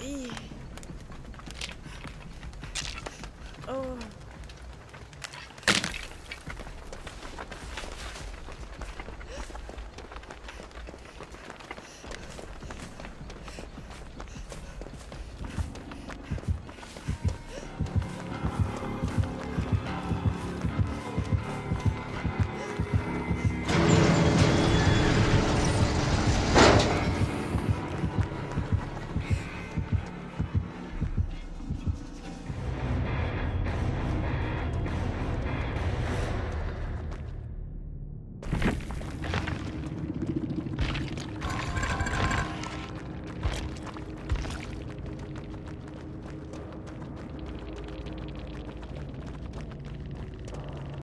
Eee.